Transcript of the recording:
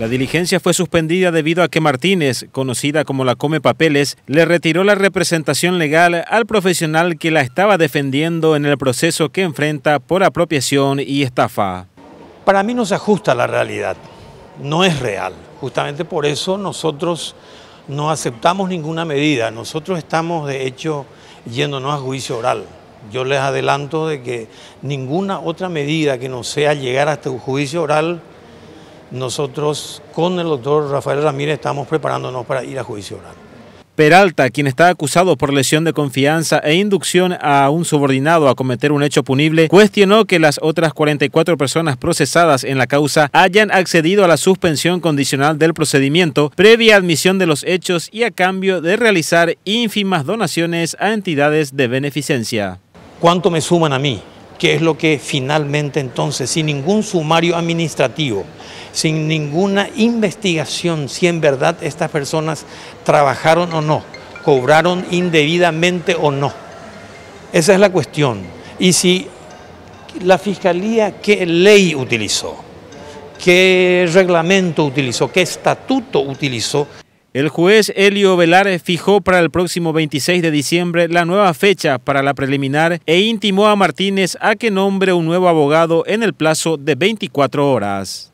La diligencia fue suspendida debido a que Martínez, conocida como la Come Papeles, le retiró la representación legal al profesional que la estaba defendiendo en el proceso que enfrenta por apropiación y estafa. Para mí no se ajusta a la realidad, no es real. Justamente por eso nosotros no aceptamos ninguna medida, nosotros estamos de hecho yéndonos a juicio oral. Yo les adelanto de que ninguna otra medida que no sea llegar hasta un juicio oral nosotros con el doctor Rafael Ramírez estamos preparándonos para ir a juicio oral. Peralta, quien está acusado por lesión de confianza e inducción a un subordinado a cometer un hecho punible, cuestionó que las otras 44 personas procesadas en la causa hayan accedido a la suspensión condicional del procedimiento previa admisión de los hechos y a cambio de realizar ínfimas donaciones a entidades de beneficencia. ¿Cuánto me suman a mí? ¿Qué es lo que finalmente entonces, sin ningún sumario administrativo, sin ninguna investigación si en verdad estas personas trabajaron o no, cobraron indebidamente o no? Esa es la cuestión. Y si la Fiscalía, ¿qué ley utilizó? ¿Qué reglamento utilizó? ¿Qué estatuto utilizó? El juez Elio Velar fijó para el próximo 26 de diciembre la nueva fecha para la preliminar e intimó a Martínez a que nombre un nuevo abogado en el plazo de 24 horas.